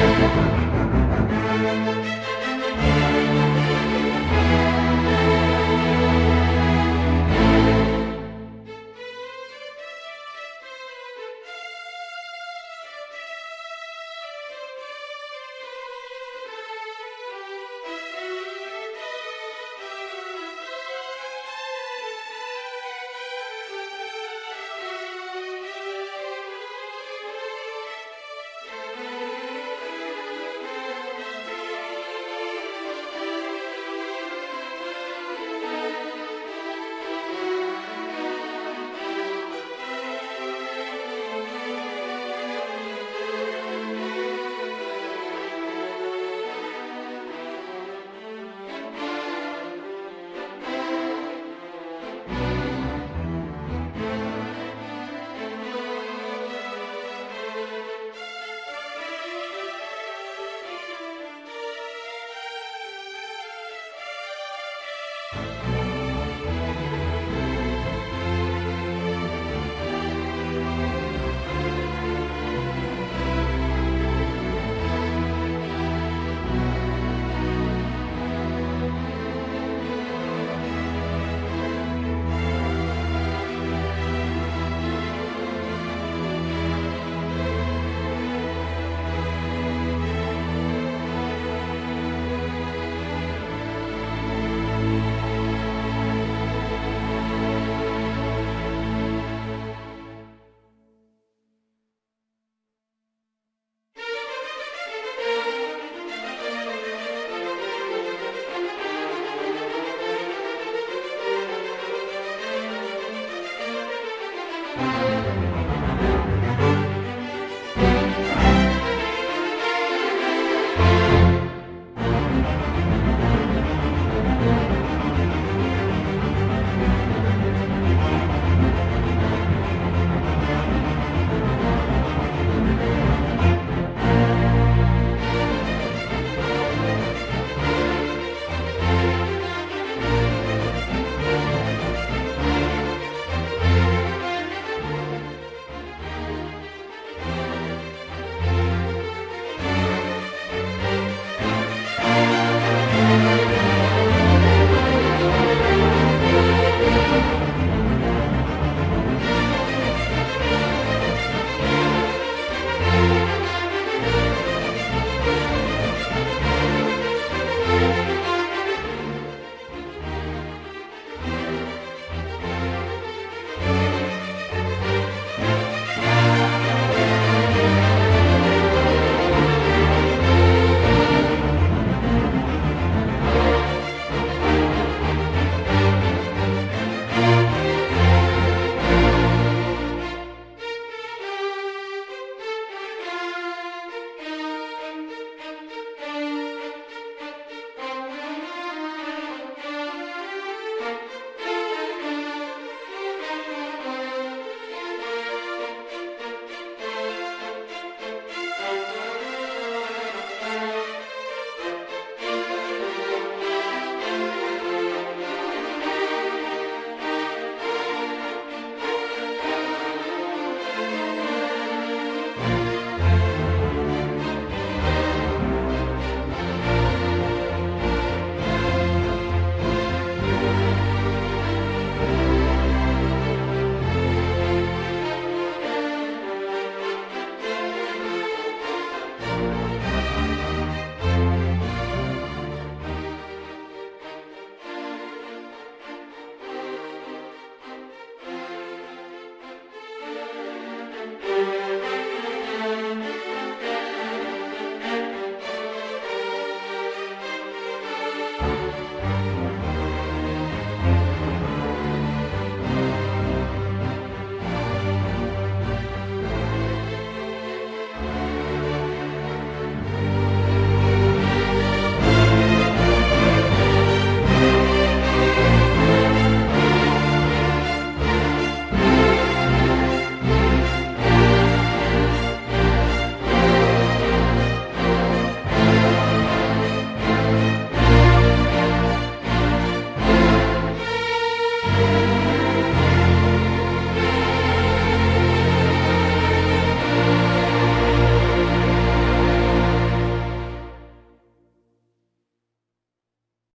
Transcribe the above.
Música